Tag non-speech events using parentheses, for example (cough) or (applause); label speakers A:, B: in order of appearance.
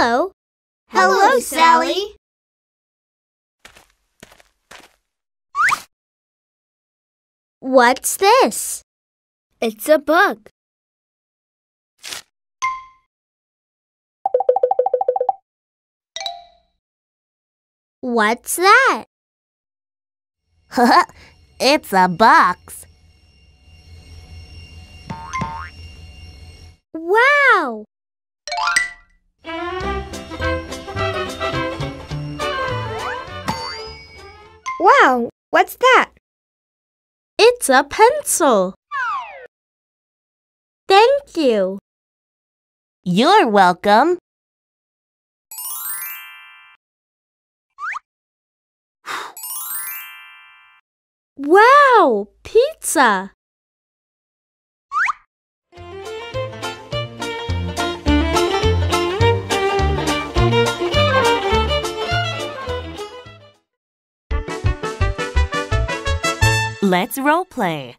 A: Hello.
B: Hello, Sally.
A: What's this?
C: It's a book.
A: What's that? (laughs)
B: it's a box.
A: Wow,
C: what's that?
A: It's a pencil. Thank you.
B: You're welcome.
A: Wow! Pizza!
B: Let's role play.